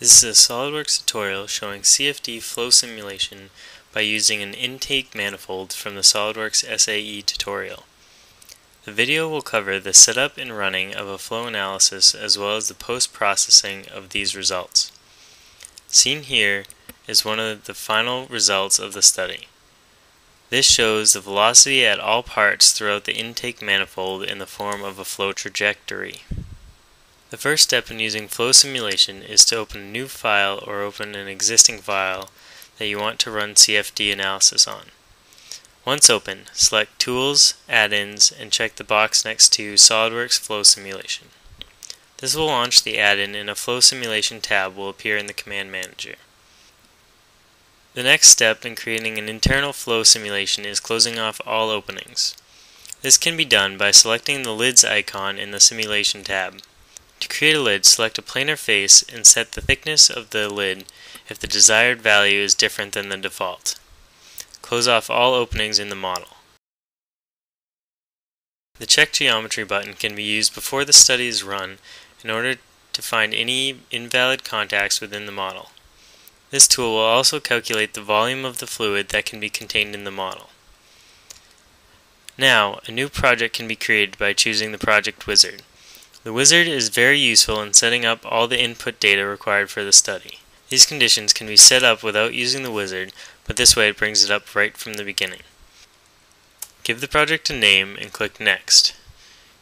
This is a SOLIDWORKS tutorial showing CFD flow simulation by using an intake manifold from the SOLIDWORKS SAE tutorial. The video will cover the setup and running of a flow analysis as well as the post-processing of these results. Seen here is one of the final results of the study. This shows the velocity at all parts throughout the intake manifold in the form of a flow trajectory. The first step in using flow simulation is to open a new file or open an existing file that you want to run CFD analysis on. Once open, select Tools, Add-ins, and check the box next to SOLIDWORKS Flow Simulation. This will launch the add-in and a Flow Simulation tab will appear in the Command Manager. The next step in creating an internal flow simulation is closing off all openings. This can be done by selecting the lids icon in the Simulation tab. To create a lid, select a planar face and set the thickness of the lid if the desired value is different than the default. Close off all openings in the model. The Check Geometry button can be used before the study is run in order to find any invalid contacts within the model. This tool will also calculate the volume of the fluid that can be contained in the model. Now, a new project can be created by choosing the project wizard. The wizard is very useful in setting up all the input data required for the study. These conditions can be set up without using the wizard, but this way it brings it up right from the beginning. Give the project a name and click Next.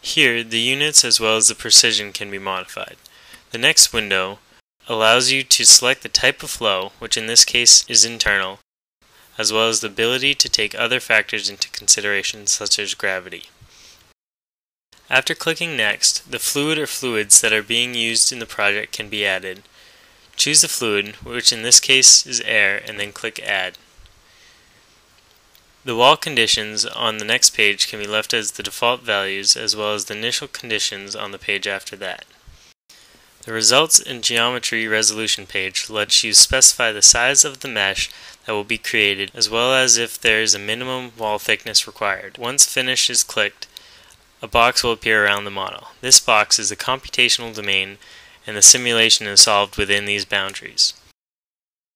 Here, the units as well as the precision can be modified. The next window allows you to select the type of flow, which in this case is internal, as well as the ability to take other factors into consideration such as gravity. After clicking Next, the fluid or fluids that are being used in the project can be added. Choose the fluid, which in this case is air, and then click Add. The wall conditions on the next page can be left as the default values as well as the initial conditions on the page after that. The Results and Geometry Resolution page lets you specify the size of the mesh that will be created as well as if there is a minimum wall thickness required. Once Finish is clicked, a box will appear around the model. This box is the computational domain and the simulation is solved within these boundaries.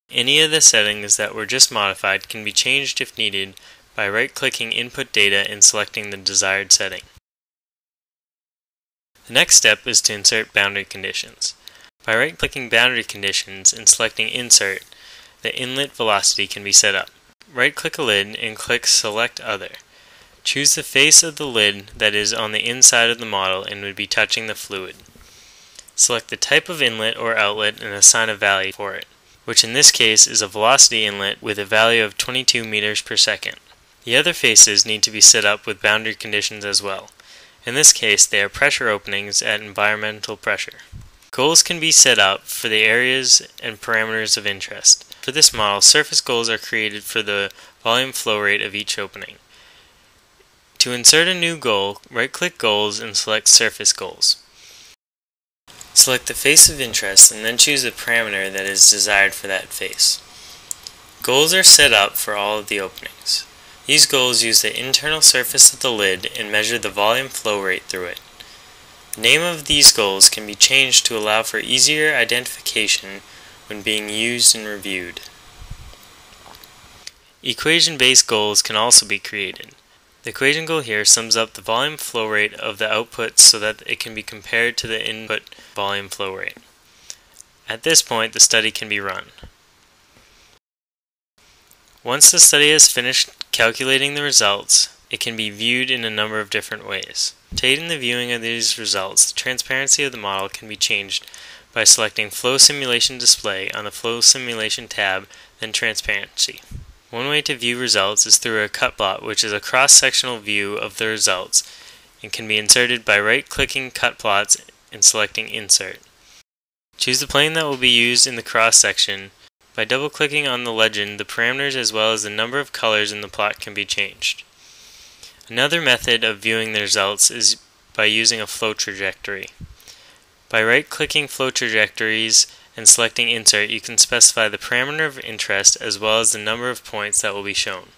Any of the settings that were just modified can be changed if needed by right-clicking Input Data and selecting the desired setting. The next step is to insert boundary conditions. By right-clicking Boundary Conditions and selecting Insert, the inlet velocity can be set up. Right-click a lid and click Select Other. Choose the face of the lid that is on the inside of the model and would be touching the fluid. Select the type of inlet or outlet and assign a value for it, which in this case is a velocity inlet with a value of 22 meters per second. The other faces need to be set up with boundary conditions as well. In this case, they are pressure openings at environmental pressure. Goals can be set up for the areas and parameters of interest. For this model, surface goals are created for the volume flow rate of each opening. To insert a new goal, right-click Goals and select Surface Goals. Select the face of interest and then choose the parameter that is desired for that face. Goals are set up for all of the openings. These goals use the internal surface of the lid and measure the volume flow rate through it. The name of these goals can be changed to allow for easier identification when being used and reviewed. Equation-based goals can also be created. The equation goal here sums up the volume flow rate of the output so that it can be compared to the input volume flow rate. At this point, the study can be run. Once the study has finished calculating the results, it can be viewed in a number of different ways. To aid in the viewing of these results, the transparency of the model can be changed by selecting Flow Simulation Display on the Flow Simulation tab, then Transparency. One way to view results is through a cut plot, which is a cross-sectional view of the results and can be inserted by right-clicking cut plots and selecting Insert. Choose the plane that will be used in the cross-section. By double-clicking on the legend, the parameters as well as the number of colors in the plot can be changed. Another method of viewing the results is by using a flow trajectory. By right-clicking flow trajectories and selecting Insert, you can specify the parameter of interest as well as the number of points that will be shown.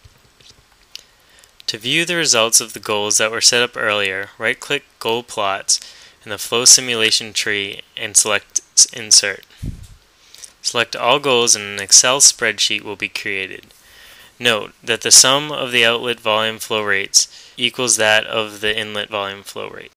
To view the results of the goals that were set up earlier, right-click Goal Plots in the Flow Simulation tree and select Insert. Select all goals and an Excel spreadsheet will be created. Note that the sum of the outlet volume flow rates equals that of the inlet volume flow rate.